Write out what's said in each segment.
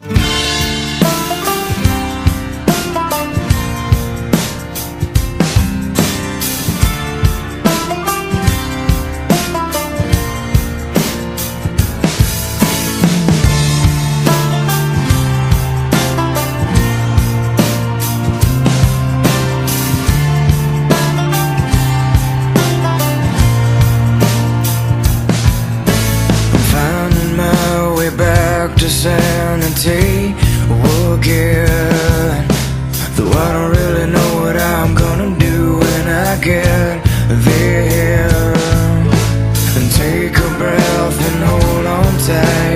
I'm sanity again. Though I don't really know what I'm gonna do when I get there. And take a breath and hold on tight.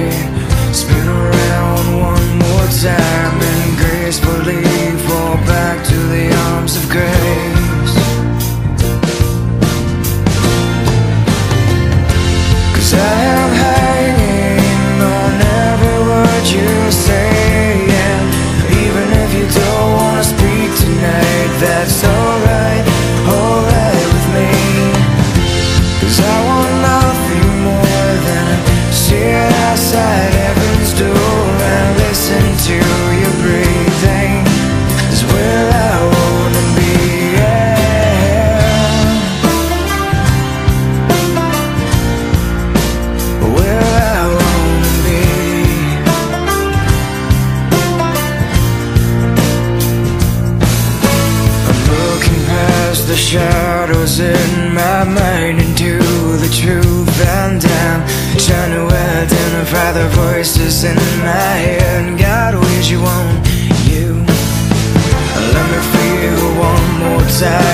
The shadows in my mind into the truth, and I'm trying to identify the voices in my head. God, where's you want you? Let me feel one more time